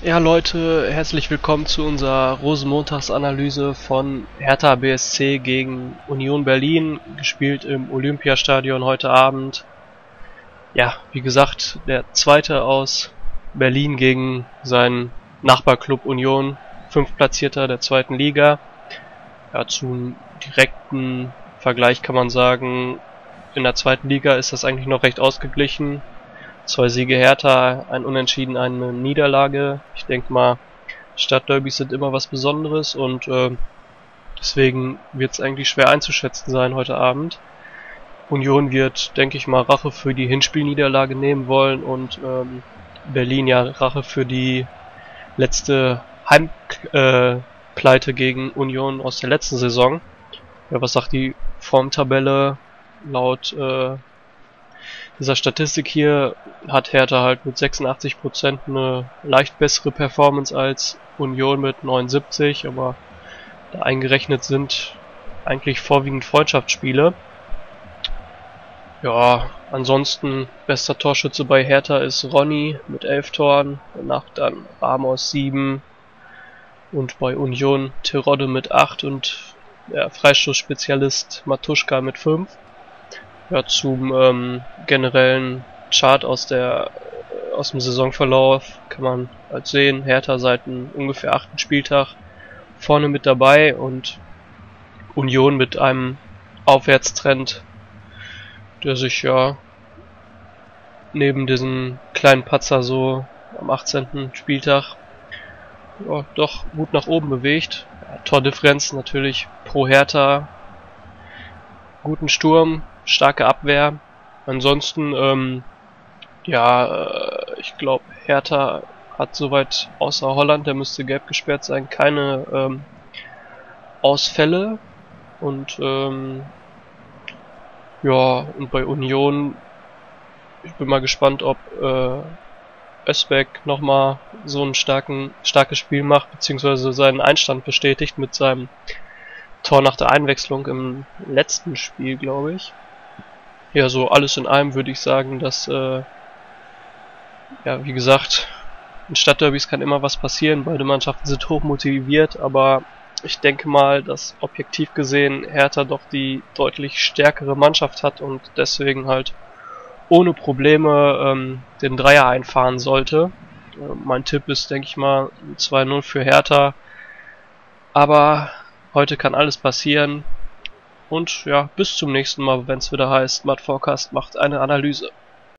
Ja Leute, herzlich willkommen zu unserer Rosenmontagsanalyse von Hertha BSC gegen Union Berlin, gespielt im Olympiastadion heute Abend. Ja, wie gesagt, der zweite aus Berlin gegen seinen Nachbarclub Union, fünftplatzierter der zweiten Liga. Ja, zum direkten Vergleich kann man sagen, in der zweiten Liga ist das eigentlich noch recht ausgeglichen. Zwei Siege Hertha, ein Unentschieden, eine Niederlage. Ich denke mal, Stadtderbys sind immer was Besonderes und äh, deswegen wird es eigentlich schwer einzuschätzen sein heute Abend. Union wird, denke ich mal, Rache für die Hinspielniederlage nehmen wollen und ähm, Berlin ja Rache für die letzte Heimpleite äh, gegen Union aus der letzten Saison. Ja, was sagt die Formtabelle? Laut äh, dieser Statistik hier hat Hertha halt mit 86% eine leicht bessere Performance als Union mit 79, aber da eingerechnet sind eigentlich vorwiegend Freundschaftsspiele. Ja, ansonsten bester Torschütze bei Hertha ist Ronny mit 11 Toren, danach dann Ramos 7 und bei Union Terodde mit 8 und der Freistoßspezialist Matuschka mit 5 ja, zum ähm, generellen Chart aus der aus dem Saisonverlauf kann man halt sehen, Hertha seit einem ungefähr achten Spieltag vorne mit dabei und Union mit einem Aufwärtstrend, der sich ja neben diesem kleinen Patzer so am 18. Spieltag ja, doch gut nach oben bewegt. Ja, Tordifferenz natürlich pro Hertha, guten Sturm, starke Abwehr. Ansonsten, ähm, ja, äh, ich glaube, Hertha hat soweit außer Holland, der müsste gelb gesperrt sein, keine ähm, Ausfälle. Und ähm, ja, und bei Union, ich bin mal gespannt, ob äh, Özbeck nochmal so ein starken, starkes Spiel macht, beziehungsweise seinen Einstand bestätigt mit seinem Tor nach der Einwechslung im letzten Spiel, glaube ich ja, so alles in allem würde ich sagen, dass, äh, ja, wie gesagt, in Stadtderbys kann immer was passieren, beide Mannschaften sind hoch motiviert, aber ich denke mal, dass objektiv gesehen Hertha doch die deutlich stärkere Mannschaft hat und deswegen halt ohne Probleme ähm, den Dreier einfahren sollte. Äh, mein Tipp ist, denke ich mal, 2-0 für Hertha. Aber heute kann alles passieren. Und ja, bis zum nächsten Mal, wenn es wieder heißt, Matt Forecast macht eine Analyse.